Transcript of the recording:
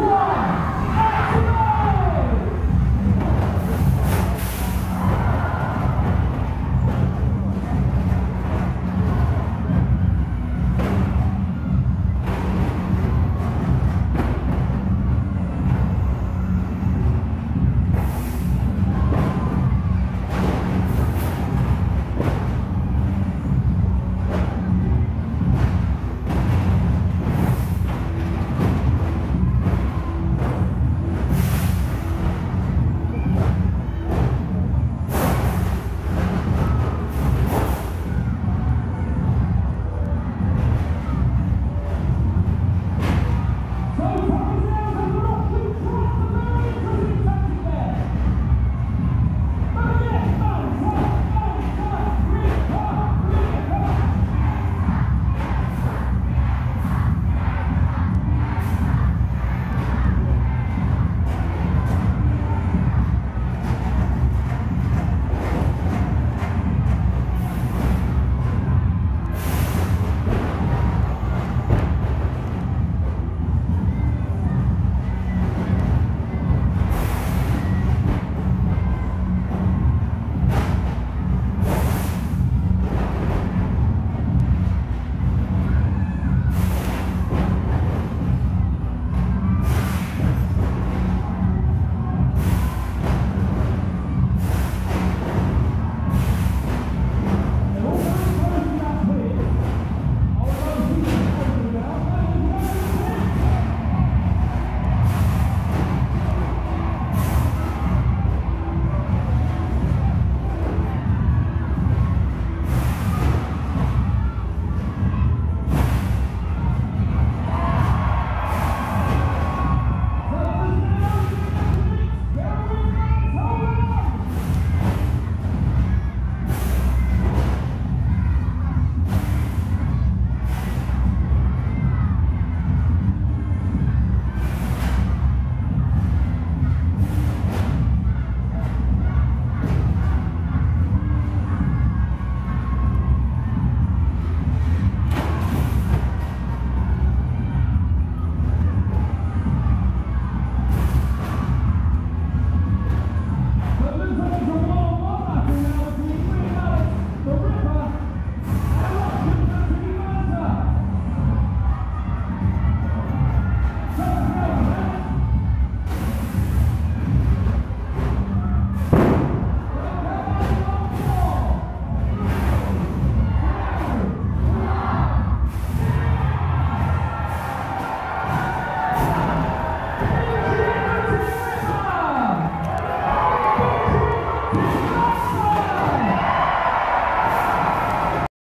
Whoa!